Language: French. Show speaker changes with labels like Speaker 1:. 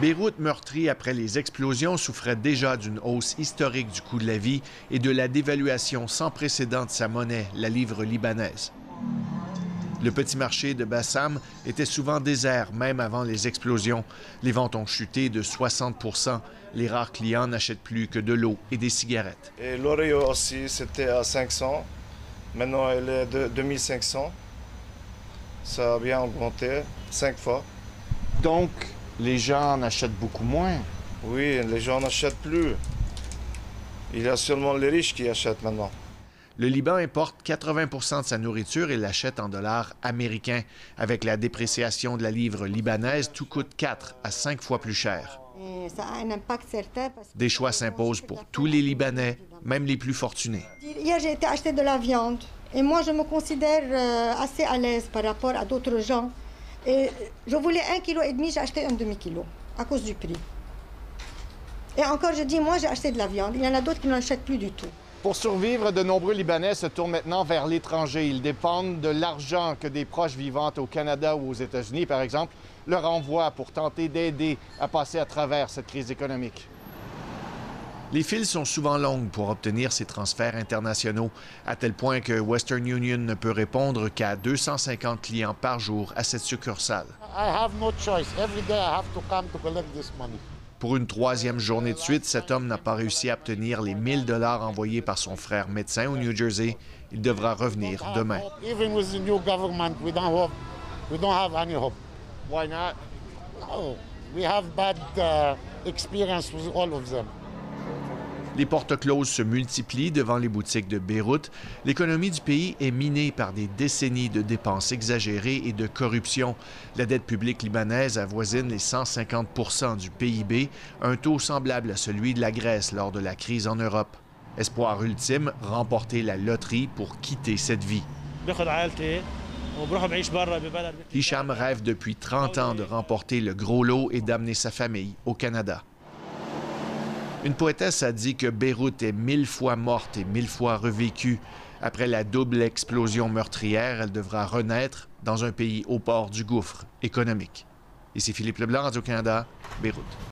Speaker 1: Beyrouth, meurtri après les explosions, souffrait déjà d'une hausse historique du coût de la vie et de la dévaluation sans précédent de sa monnaie, la livre libanaise. Le petit marché de Bassam était souvent désert, même avant les explosions. Les ventes ont chuté de 60% Les rares clients n'achètent plus que de l'eau et des cigarettes.
Speaker 2: Et l'Oreo aussi, c'était à 500. Maintenant, elle est de 2500. Ça a bien augmenté, cinq fois.
Speaker 3: Donc, les gens en achètent beaucoup moins.
Speaker 2: Oui, les gens n'achètent plus. Il y a seulement les riches qui achètent maintenant.
Speaker 1: Le Liban importe 80% de sa nourriture et l'achète en dollars américains. Avec la dépréciation de la livre libanaise, tout coûte 4 à 5 fois plus cher.
Speaker 4: ça a un impact certain.
Speaker 1: Des choix s'imposent pour tous les Libanais, même les plus fortunés.
Speaker 4: Hier, j'ai été acheter de la viande et moi, je me considère euh, assez à l'aise par rapport à d'autres gens. Et je voulais un kilo et demi, j'ai acheté un demi-kilo à cause du prix. Et encore, je dis, moi, j'ai acheté de la viande. Il y en a d'autres qui n'achètent plus du tout.
Speaker 3: Pour survivre, de nombreux Libanais se tournent maintenant vers l'étranger. Ils dépendent de l'argent que des proches vivant au Canada ou aux États-Unis, par exemple, leur envoient pour tenter d'aider à passer à travers cette crise économique.
Speaker 1: Les files sont souvent longues pour obtenir ces transferts internationaux, à tel point que Western Union ne peut répondre qu'à 250 clients par jour à cette succursale. Pour une troisième journée de suite, cet homme n'a pas réussi à obtenir les 1000 dollars envoyés par son frère médecin au New Jersey. Il devra revenir demain.
Speaker 5: We have bad uh, experience with all of them.
Speaker 1: Les portes closes se multiplient devant les boutiques de Beyrouth. L'économie du pays est minée par des décennies de dépenses exagérées et de corruption. La dette publique libanaise avoisine les 150% du PIB, un taux semblable à celui de la Grèce lors de la crise en Europe. Espoir ultime, remporter la loterie pour quitter cette vie. Hicham rêve depuis 30 ans de remporter le gros lot et d'amener sa famille au Canada. Une poétesse a dit que Beyrouth est mille fois morte et mille fois revécue. Après la double explosion meurtrière, elle devra renaître dans un pays au port du gouffre économique. Ici Philippe Leblanc, Radio-Canada, Beyrouth.